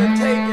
undertaking.